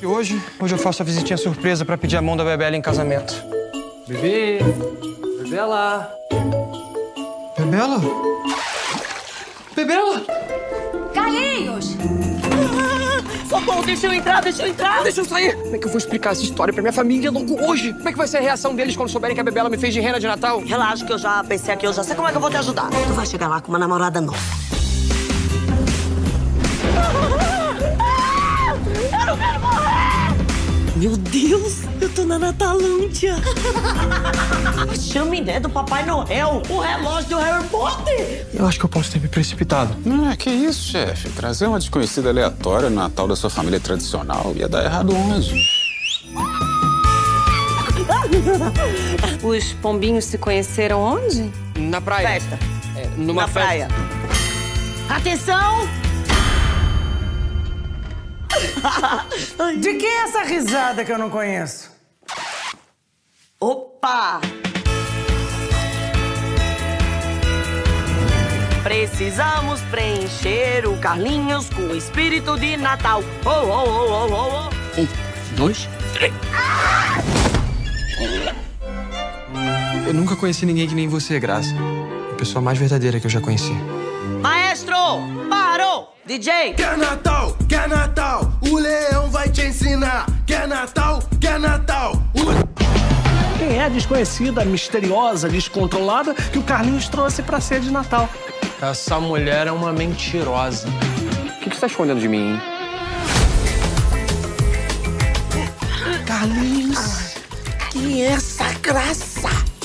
E hoje, hoje eu faço a visitinha surpresa pra pedir a mão da Bebela em casamento. Bebê, Bebela. Bebela? Bebela? Carlinhos! Socorro, deixa eu entrar, deixa eu entrar. Deixa eu sair. Como é que eu vou explicar essa história pra minha família logo hoje? Como é que vai ser a reação deles quando souberem que a Bebela me fez de rena de Natal? Relaxa que eu já pensei aqui, eu já sei como é que eu vou te ajudar. Tu vai chegar lá com uma namorada nova. Meu Deus, eu tô na Natalândia. A chaminé do Papai Noel, o relógio do Harry Potter. Eu acho que eu posso ter me precipitado. Não, que isso, chefe. Trazer uma desconhecida aleatória no Natal da sua família tradicional ia dar errado onde? Os pombinhos se conheceram onde? Na praia. Festa. É, numa Na festa. praia. Atenção! De quem é essa risada que eu não conheço? Opa! Precisamos preencher o Carlinhos com o espírito de Natal. Oh, oh, oh, oh, oh, oh. Um, dois, três. Eu nunca conheci ninguém que nem você, Graça. A pessoa mais verdadeira que eu já conheci. Maestro, DJ, Quer Natal, quer Natal, o leão vai te ensinar. Quer Natal, quer Natal, o Quem é a desconhecida, misteriosa, descontrolada que o Carlinhos trouxe pra ser de Natal? Essa mulher é uma mentirosa. O que, que você tá escondendo de mim, hein? Carlinhos, quem é essa graça?